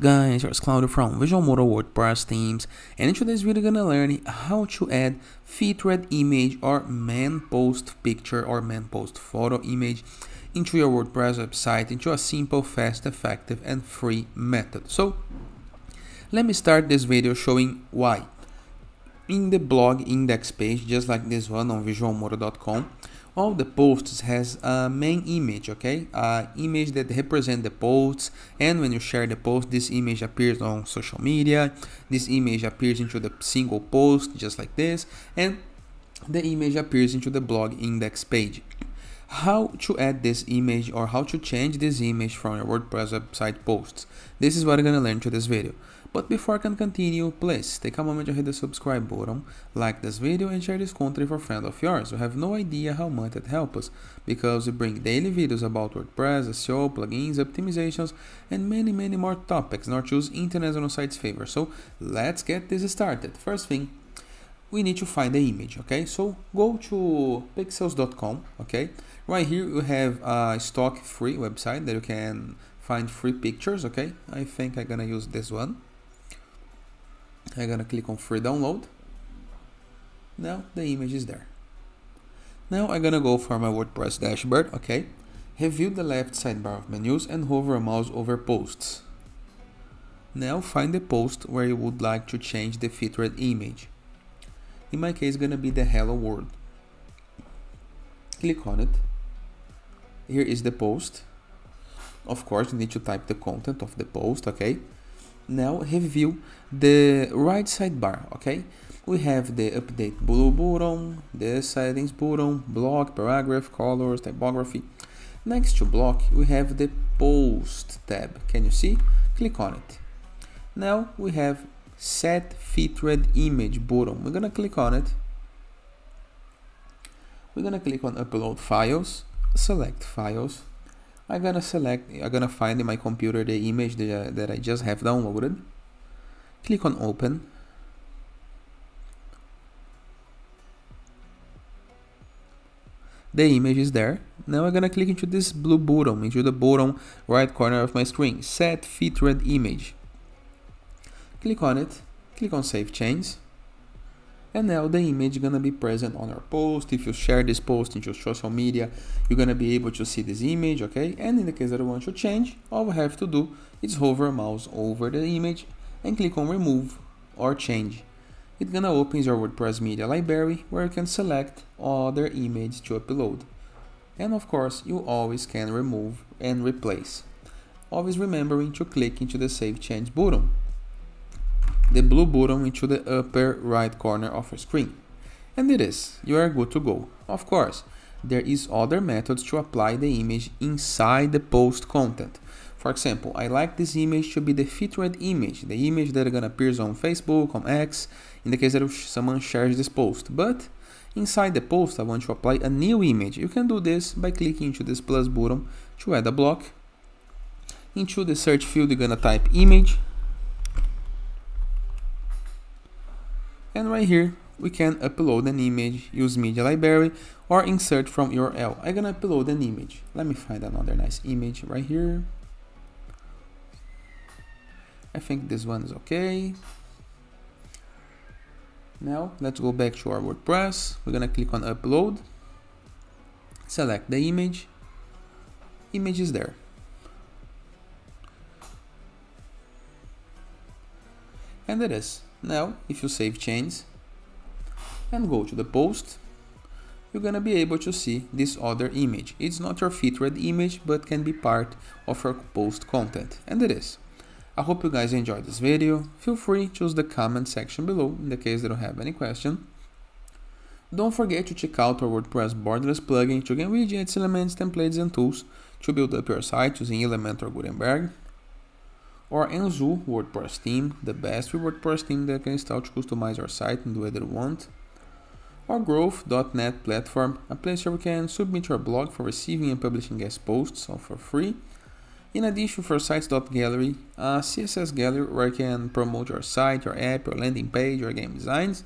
guys, it's Claudio from Visualmodo WordPress themes and in today's video we're gonna learn how to add featured image or man post picture or man post photo image into your WordPress website into a simple, fast, effective and free method. So let me start this video showing why. In the blog index page, just like this one on visualmodo.com, all the posts has a main image okay a image that represent the posts and when you share the post this image appears on social media this image appears into the single post just like this and the image appears into the blog index page how to add this image or how to change this image from your WordPress website posts. This is what I'm gonna learn to this video. But before I can continue, please take a moment to hit the subscribe button, like this video and share this content for friend of yours. You have no idea how much it helps us because we bring daily videos about WordPress, SEO, plugins, optimizations, and many many more topics, not choose international sites favor. So let's get this started. First thing, we need to find the image okay so go to pexels.com okay right here you have a stock free website that you can find free pictures okay i think i'm gonna use this one i'm gonna click on free download. Now the image is there. Now i'm gonna go for my wordpress dashboard okay? Review the left sidebar of menus and hover a mouse over posts. Now find the post where you would like to change the featured image. In my case gonna be the hello world. Click on it. Here is the post. Of course you need to type the content of the post okay now review the right sidebar okay we have the update blue button the settings button block paragraph colors typography next to block we have the post tab can you see click on it now we have set featured image button. We're gonna click on it. We're gonna click on upload files, select files. I'm gonna select, I'm gonna find in my computer the image that, I just have downloaded. Click on open. The image is there. Now I'm gonna click into this blue button, into the bottom right corner of my screen, set featured image click on it, click on save change, and now the image gonna be present on your post. If you share this post into social media, you're gonna be able to see this image, okay? And in the case that you want to change, all we have to do is hover mouse over the image and click on remove or change. It's gonna open your WordPress media library where you can select other image to upload. And of course, you always can remove and replace. Always remembering to click into the save change button the blue button into the upper right corner of your screen. And it is, you are good to go. Of course, there is other methods to apply the image inside the post content. For example, I like this image to be the featured image, the image that gonna appear on Facebook, on X, in the case that someone shares this post. But inside the post, I want to apply a new image. You can do this by clicking into this plus button to add a block. Into the search field, you're gonna type image, and right here we can upload an image use media library or insert from url i'm gonna upload an image. Let me find another nice image right here. I think this one is okay. Now let's go back to our wordpress. We're gonna click on upload. Select the image. Image is there and it is now, if you save change and go to the post, you're gonna be able to see this other image. It's not your featured image, but can be part of your post content, and it is. I hope you guys enjoyed this video. Feel free to use the comment section below in the case that you don't have any question. Don't forget to check out our WordPress borderless plugin to gain widgets, elements, templates, and tools to build up your site using Elementor Gutenberg or Enzo WordPress theme, the best WordPress theme that can install to customize your site and do whatever you want, or Growth.net platform, a place where you can submit your blog for receiving and publishing guest posts all for free. In addition, for Sites.gallery, a CSS gallery where you can promote your site, your app, your landing page, your game designs.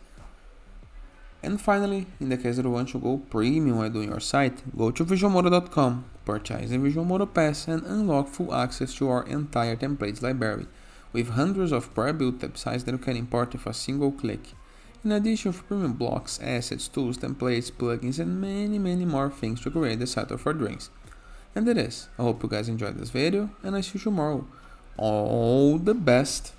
And finally, in the case that you want to go premium while doing your site, go to visualmodo.com, purchase the Visualmodo Pass and unlock full access to our entire templates library, with hundreds of pre-built websites that you can import with a single click. In addition to premium blocks, assets, tools, templates, plugins, and many many more things to create the site of our dreams. And that is. I hope you guys enjoyed this video, and I see you tomorrow. All the best!